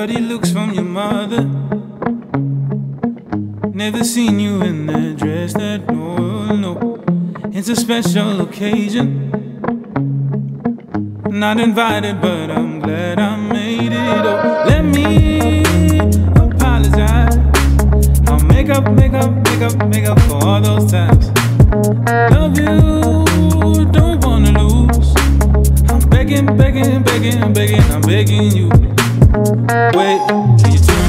Dirty looks from your mother. Never seen you in that dress, that no, no. It's a special occasion. Not invited, but I'm glad I made it. Oh, let me apologize. I'll make up, make up, make up, make up for all those times. Love you, don't wanna lose. I'm begging, begging, begging, begging, I'm begging you. Wait, can you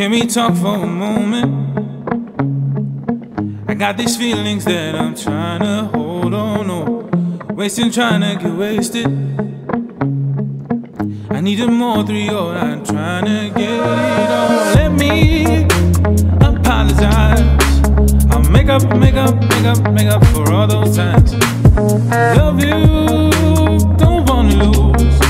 Can we talk for a moment? I got these feelings that I'm trying to hold on. to. wasting trying to get wasted. I need needed more three or I'm trying to get it on. Let me apologize. I'll make up, make up, make up, make up for all those times. Love you, don't wanna lose.